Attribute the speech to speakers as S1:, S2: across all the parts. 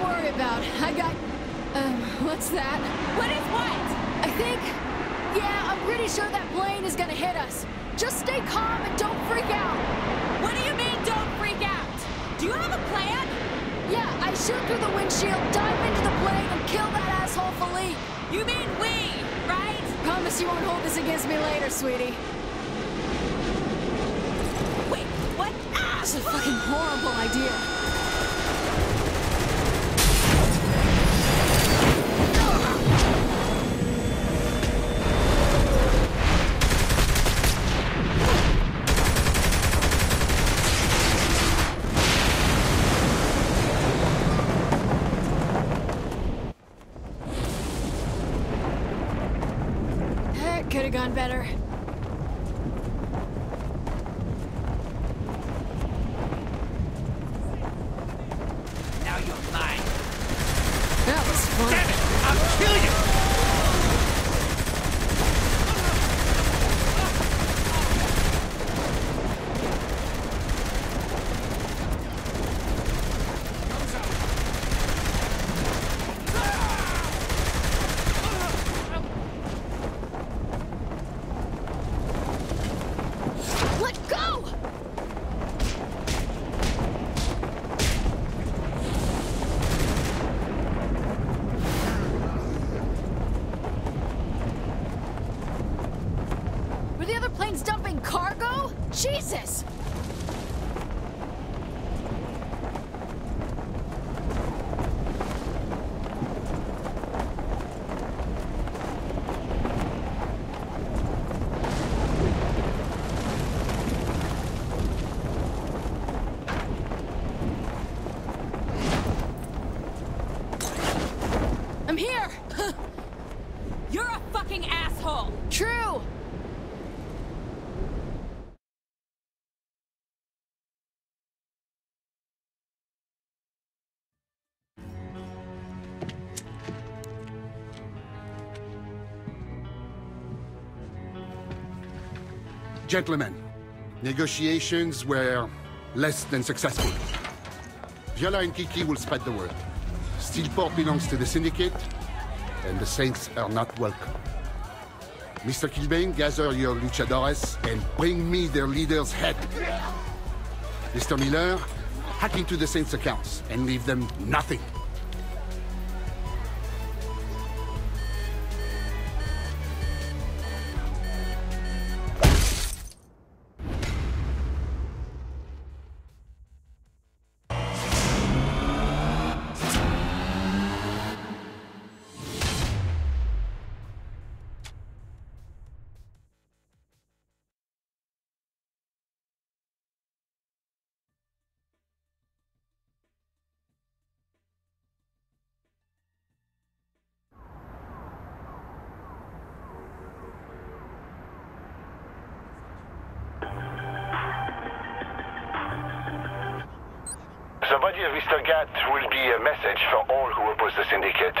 S1: worry about. I got... Um, what's that?
S2: What is what?
S1: I think... Yeah, I'm pretty sure that plane is gonna hit us. Just stay calm and don't freak out.
S2: What do you mean, don't freak out? Do you have a plan?
S1: Yeah, I shoot through the windshield, dive into the plane, and kill that asshole Philippe.
S2: You mean we, right?
S1: Promise you won't hold this against me later, sweetie.
S2: Wait, what? Ah!
S1: That's a fucking horrible idea. Could have gone better.
S3: Gentlemen, negotiations were less than successful. Viola and Kiki will spread the word. Steelport belongs to the Syndicate, and the Saints are not welcome. Mr. Killbane, gather your luchadores and bring me their leader's head. Mr. Miller, hack into the Saints' accounts and leave them nothing.
S4: The body of Mr. Gat will be a message for all who oppose the Syndicate.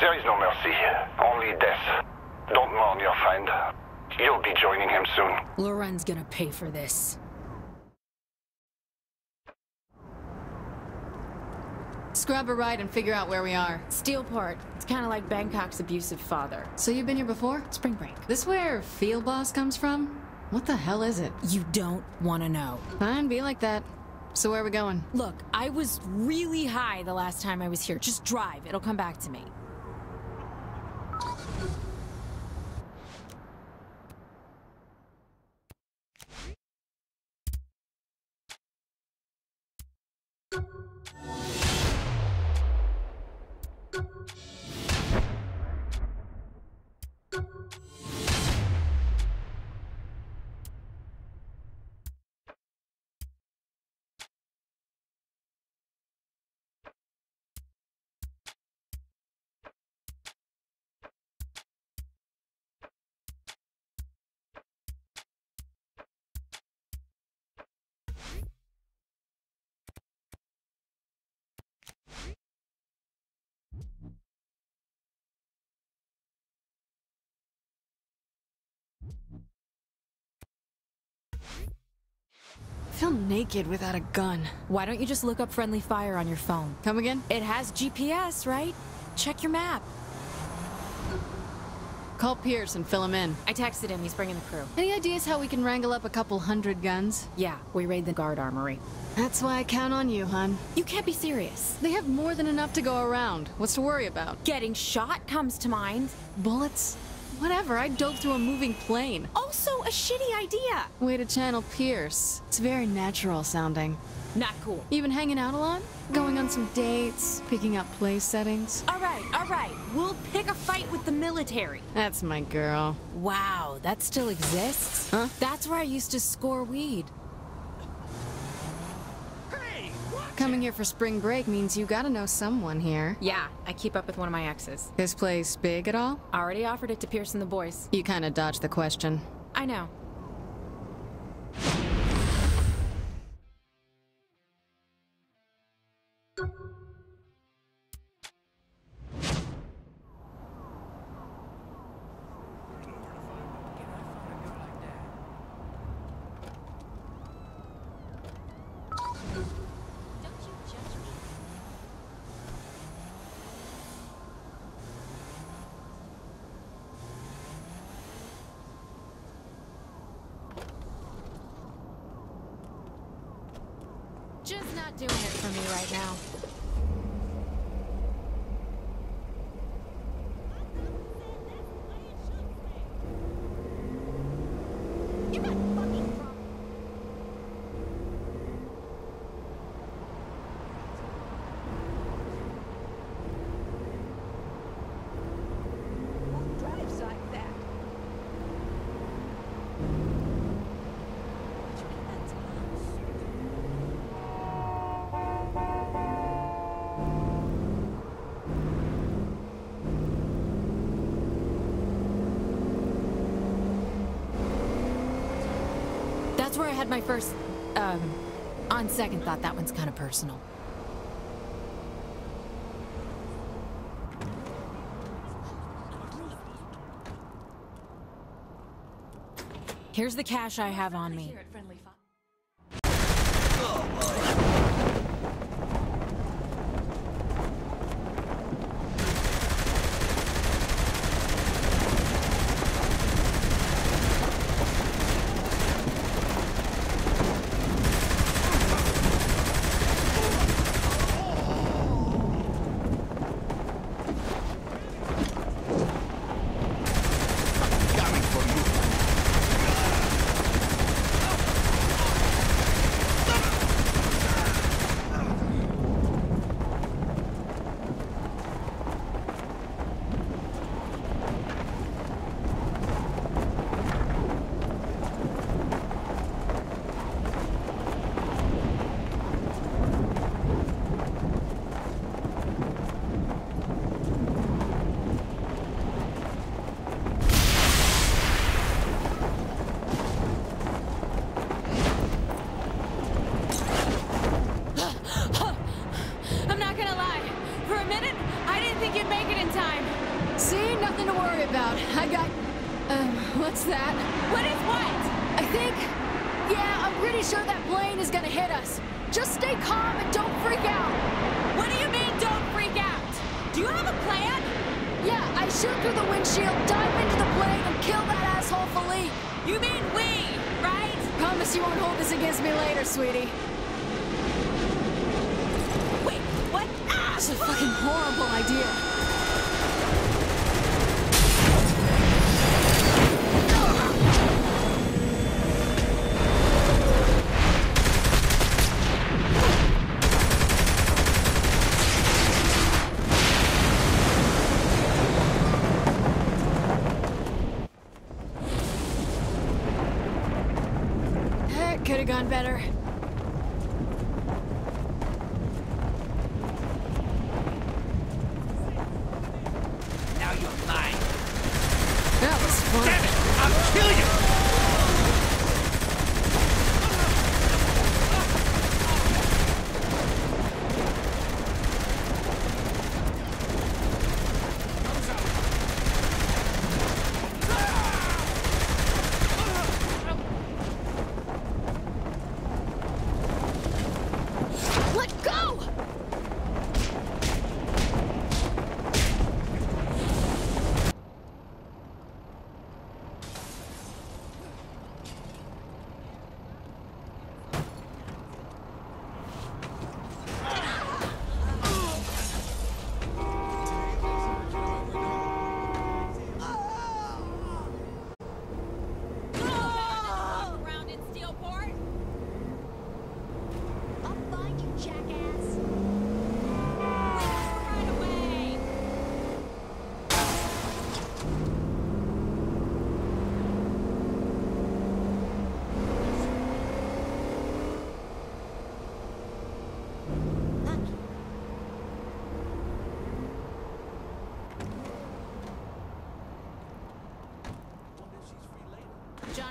S4: There is no mercy, only death. Don't mourn your friend. You'll be joining him soon.
S1: Loren's gonna pay for this. Scrub a ride and figure out where we are.
S5: Steelport. It's kind of like Bangkok's abusive father.
S1: So you've been here before?
S5: Spring break.
S1: This where Field Boss comes from? What the hell is it?
S5: You don't want to know.
S1: Fine, be like that. So where are we going?
S5: Look, I was really high the last time I was here. Just drive. It'll come back to me.
S1: Feel naked without a gun.
S5: Why don't you just look up friendly fire on your phone?
S1: Come again?
S5: It has GPS, right? Check your map.
S1: Call Pierce and fill him in.
S5: I texted him, he's bringing the crew.
S1: Any ideas how we can wrangle up a couple hundred guns?
S5: Yeah, we raid the guard armory.
S1: That's why I count on you, hon.
S5: You can't be serious.
S1: They have more than enough to go around. What's to worry about?
S5: Getting shot comes to mind.
S1: Bullets? Whatever, I dove through a moving plane.
S5: Also, a shitty idea.
S1: Way to channel Pierce. It's very natural sounding.
S5: Not cool.
S1: You been hanging out a lot? Going on some dates? Picking up place settings?
S5: All right, all right. We'll pick a fight with the military.
S1: That's my girl.
S5: Wow, that still exists?
S1: Huh?
S5: That's where I used to score weed.
S6: Hey, what?
S1: Coming here for spring break means you gotta know someone here.
S5: Yeah, I keep up with one of my exes.
S1: This place big at all?
S5: Already offered it to Pierce and the boys.
S1: You kinda dodged the question.
S5: I know. Not doing it for me right now.
S7: drives like that?
S5: That's where I had my first, um, on second thought, that one's kind of personal. Here's the cash I have on me.
S6: Coming for you.
S5: I'm not gonna lie. For a minute, I didn't think you'd make it in time.
S1: See? Nothing to worry about. I got... Um, what's that?
S5: What is what?
S8: I think. Yeah, I'm pretty sure that plane is gonna hit us. Just stay calm and don't freak out.
S7: What do you mean, don't freak out? Do you have a plan?
S8: Yeah, I shoot through the windshield, dive into the plane, and kill that asshole Philippe.
S7: You mean we, right?
S1: Promise you won't hold this against me later, sweetie.
S7: Wait, what? Ah!
S1: It's a fucking horrible idea. Gone better.
S6: Now you're mine.
S1: That was fun.
S6: Damn it! I'll kill you!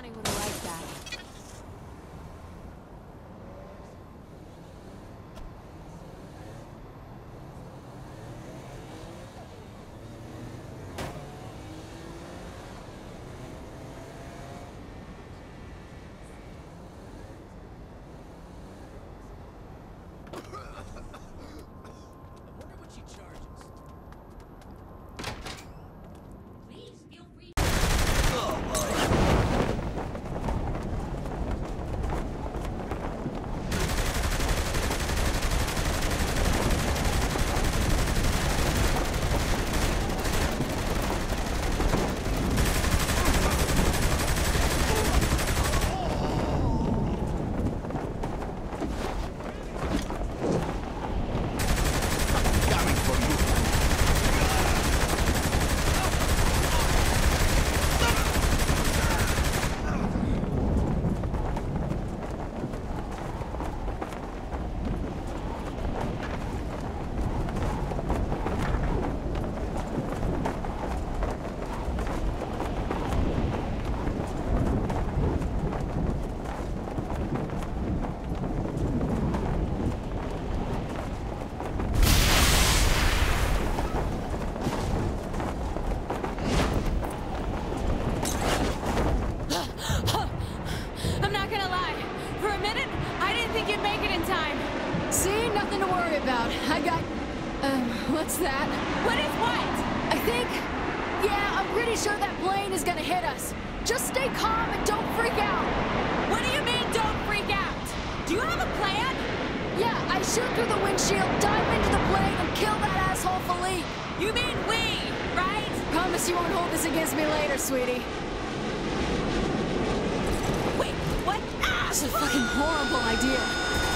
S5: Johnny would have liked that.
S6: I wonder what she charges. Coming for you.
S5: I'm not gonna lie. For a minute, I didn't think you'd make it in time.
S9: See, nothing to worry about. I got. Um, what's that?
S5: What is what?
S1: I think. Yeah, I'm pretty sure that plane is gonna hit us. Just stay calm and don't freak out.
S2: What do you mean, don't freak out? Do you have a plan?
S1: Yeah, I shoot through the windshield, dive into the plane, and kill that asshole Philippe.
S2: You mean we, right?
S1: Promise you won't hold this against me later, sweetie.
S2: Wait, what? Ah!
S1: It's a fucking horrible idea.